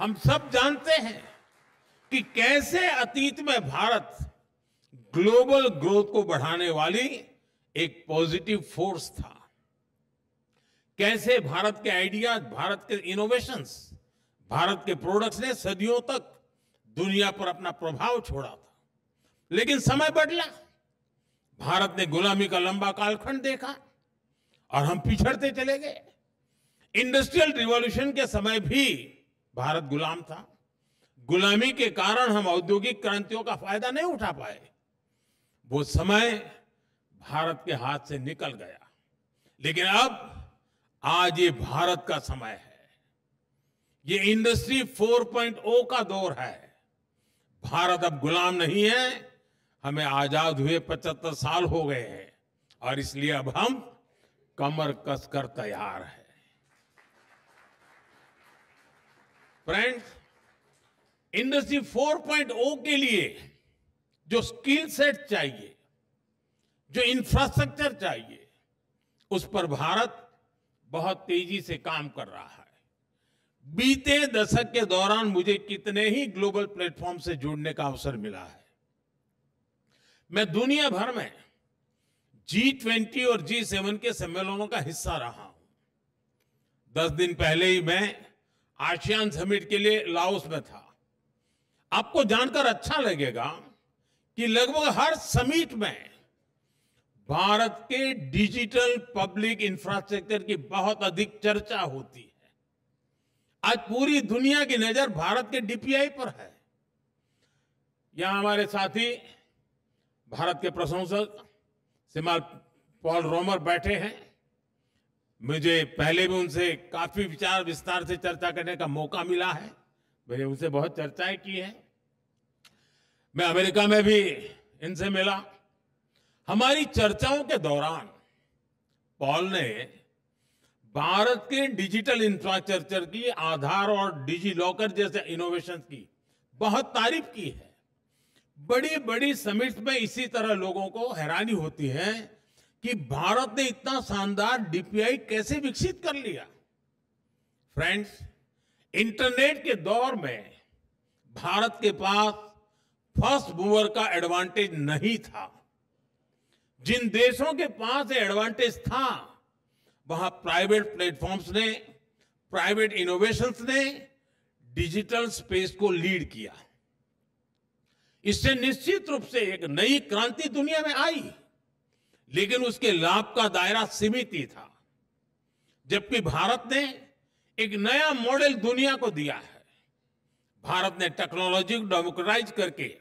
हम सब जानते हैं कि कैसे अतीत में भारत ग्लोबल ग्रोथ को बढ़ाने वाली एक पॉजिटिव फोर्स था। कैसे भारत के आइडियाज़ भारत के इनोवेशंस भारत के प्रोडक्ट्स ने सदियों तक दुनिया पर अपना प्रभाव छोड़ा था। लेकिन समय बदला। भारत ने गुलामी का लंबा कालखंड देखा और हम पिछड़ते चले गए। इंडस्ट्रियल रिवॉल्यूशन के समय भी भारत गुलाम था। गुलामी के कारण हम औद्योगिक क्रांतियों का फ़ायदा नहीं उठा पाए। वो समय भारत के हाथ से निकल गया। लेकिन अब, आज ये भारत का समय है। ये इंडस्ट्री 4.0 का दौर है। भारत अब गुलाम नहीं है। हमें आज़ाद हुए 75 साल हो गए हैं। और इसलिए अब हम कमर कसकर तैयार है। फ्रेंड्स इंडस्ट्री 4.0 के लिए जो स्किल सेट चाहिए, जो इंफ्रास्ट्रक्चर चाहिए, उस पर भारत बहुत तेज़ी से काम कर रहा है। बीते दशक के दौरान मुझे कितने ही ग्लोबल प्लेटफॉर्म से जुड़ने का अवसर मिला है। मैं दुनिया भर में जी ट्वेंटी और जी सेवन के सम्मेलनों का हिस्सा रहा हूँ। दस दिन पहले ही मैं आसियान समिट के लिए लाओस में था। आपको जानकर अच्छा लगेगा कि लगभग हर समिट में भारत के डिजिटल पब्लिक इंफ्रास्ट्रक्चर की बहुत अधिक चर्चा होती है। आज पूरी दुनिया की नज़र भारत के डीपीआई पर है। यहाँ हमारे साथी, भारत के प्रशंसक सिमाल पॉल रोमर बैठे हैं। मुझे पहले भी उनसे काफ़ी विचार विस्तार से चर्चा करने का मौका मिला है। मैंने उनसे बहुत चर्चाएँ की है। मैं अमेरिका में भी इनसे मिला। हमारी चर्चाओं के दौरान पॉल ने भारत के डिजिटल इंफ्रास्ट्रक्चर की, आधार और डिजी लॉकर जैसे इनोवेशन की बहुत तारीफ़ की है। बड़ी बड़ी समिट में इसी तरह लोगों को हैरानी होती है कि भारत ने इतना शानदार डीपीआई कैसे विकसित कर लिया? फ्रेंड्स इंटरनेट के दौर में भारत के पास फ़र्स्ट मूवर का एडवांटेज नहीं था। जिन देशों के पास ये एडवांटेज था, वहाँ प्राइवेट प्लेटफॉर्म्स ने प्राइवेट इनोवेशंस ने डिजिटल स्पेस को लीड किया। इससे निश्चित रूप से एक नई क्रांति दुनिया में आई। लेकिन उसके लाभ का दायरा सीमित ही था। जबकि भारत ने एक नया मॉडल दुनिया को दिया है। भारत ने टेक्नोलॉजी को डेमोक्रेटाइज करके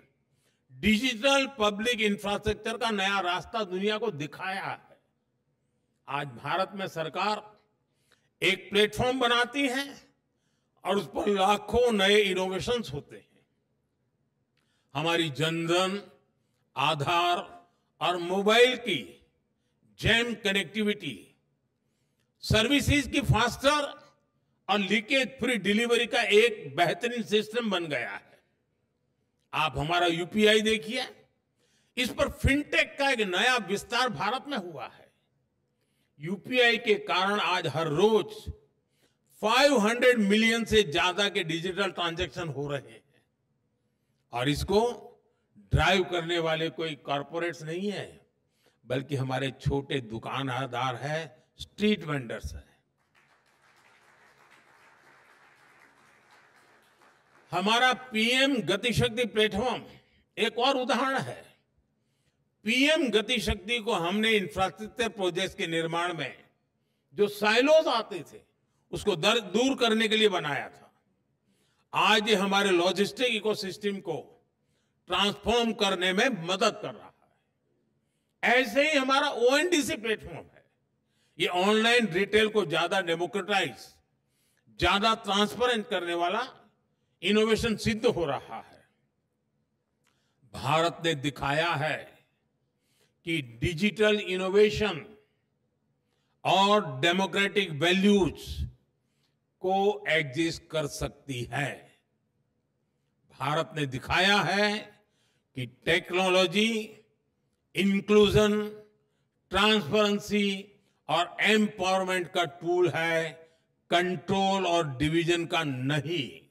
डिजिटल पब्लिक इंफ्रास्ट्रक्चर का नया रास्ता दुनिया को दिखाया है। आज भारत में सरकार एक प्लेटफॉर्म बनाती है और उस पर लाखों नए इनोवेशंस होते हैं। हमारी जनधन, आधार और मोबाइल की जैम कनेक्टिविटी, सर्विसेज़ की फास्टर और लीकेज फ्री डिलीवरी का एक बेहतरीन सिस्टम बन गया है। आप हमारा यूपीआई देखिए। इस पर फिनटेक का एक नया विस्तार भारत में हुआ है। यूपीआई के कारण आज हर रोज 500 मिलियन से ज़्यादा के डिजिटल ट्रांजैक्शन हो रहे हैं। और इसको ड्राइव करने वाले कोई कॉरपोरेट्स नहीं है बल्कि हमारे छोटे दुकानदार है स्ट्रीट वेंडर्स है। हमारा पीएम गतिशक्ति प्लेटफॉर्म एक और उदाहरण है। पीएम गतिशक्ति को हमने इंफ्रास्ट्रक्चर प्रोजेक्ट के निर्माण में जो साइलोज आते थे उसको दर, दूर करने के लिए बनाया था। आज हमारे लॉजिस्टिक इकोसिस्टम को ट्रांसफॉर्म करने में मदद कर रहा है। ऐसे ही हमारा ओएनडीसी प्लेटफॉर्म है। ये ऑनलाइन रिटेल को ज़्यादा डेमोक्रेटाइज, ज़्यादा ट्रांसपेरेंट करने वाला इनोवेशन सिद्ध हो रहा है। भारत ने दिखाया है कि डिजिटल इनोवेशन और डेमोक्रेटिक वैल्यूज़ को एग्जिस्ट कर सकती है। भारत ने दिखाया है कि टेक्नोलॉजी इंक्लूजन ट्रांसपेरेंसी और एम्पावरमेंट का टूल है कंट्रोल और डिवीज़न का नहीं।